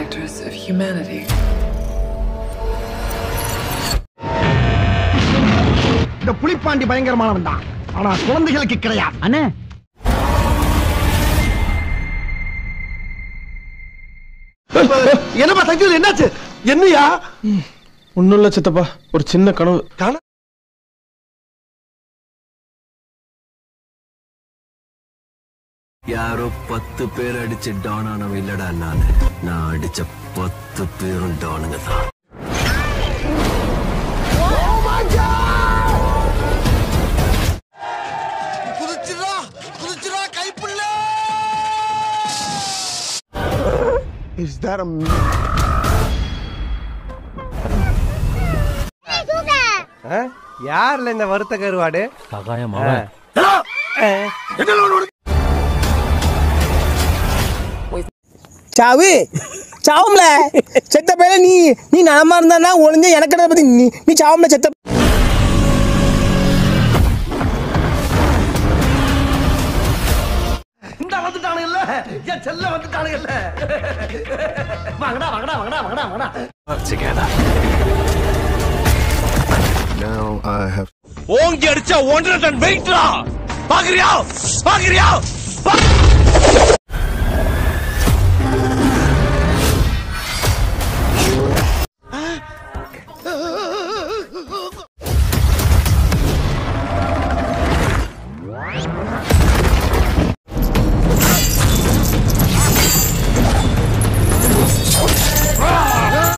protectors of humanity. இந்த புலிப்பாண்டி பயங்கரமானவன் தான். ஆனா குழந்தைகளுக்கு கிடையாது. அண்ணே. என்னப்பா தங்கத்தில் என்னாச்சு? என்னையா? ஒன்றும் இல்லை சித்தப்பா. ஒரு சின்ன கனவு. காண யாரோ பத்து பேர் அடிச்சு டான் ஆனவன் இல்லடா நானு. நான் அடிச்ச பத்து பேரும் டானுங்க தான். Is that a யார்ல இந்த வருத்த கருவாடு சகாயம் சாவு. சாவும்ல. செத்த பையல நீ நீ நலமா இருந்தானா ஒளிஞ்ச எனக்கு பத்தி நீ நீ சாவும்ல செத்த இந்த வந்துட்டானு இல்ல. என் செல்ல வந்துட்டானு இல்ல. வாங்கடா வாங்கடா வாங்கடா வாங்கடா வாங்கடா. Now I have ஓங்கி அடிச்சா ஒன்றரை டன் வெயிட்ரா பாக்குறியா? பாக்குறியா?